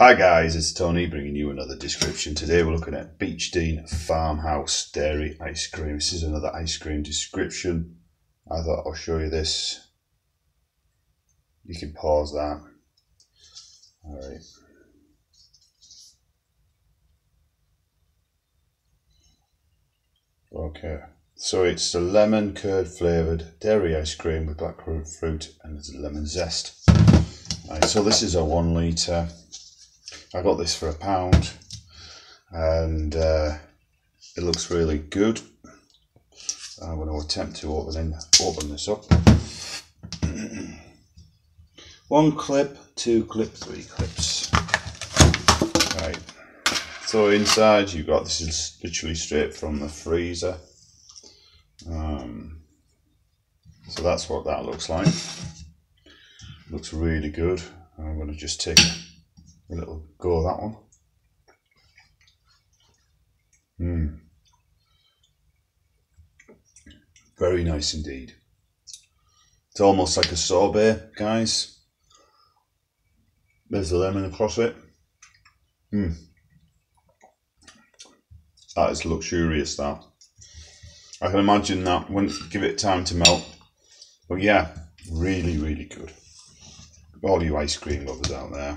Hi guys, it's Tony bringing you another description. Today we're looking at Beechdean Farmhouse Dairy Ice Cream. This is another ice cream description. I thought I'll show you this. You can pause that. Alright. Okay, so it's the lemon curd flavoured dairy ice cream with blackcurrant fruit and there's lemon zest. Right, so this is a one litre I got this for a pound and uh, it looks really good. I'm going to attempt to open, in, open this up. One clip, two clip, three clips. Right. So inside you've got this is literally straight from the freezer. Um, so that's what that looks like. Looks really good. I'm going to just take a little go that one. Mmm. Very nice indeed. It's almost like a sorbet, guys. There's the lemon across it. Mmm. That is luxurious, that. I can imagine that when give it time to melt. But yeah, really, really good. All you ice cream lovers out there.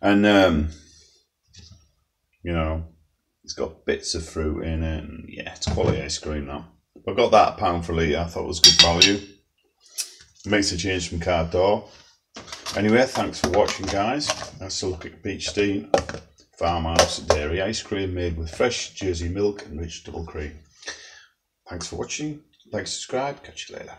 And um, you know, it's got bits of fruit in it, and yeah, it's quality ice cream now. I got that a pound for a litre. I thought it was good value. Makes a change from Carte D'Or. Anyway, thanks for watching, guys. Let's look at Beechdean Farmhouse Dairy Ice Cream made with fresh Jersey milk and rich double cream. Thanks for watching. Like, subscribe. Catch you later.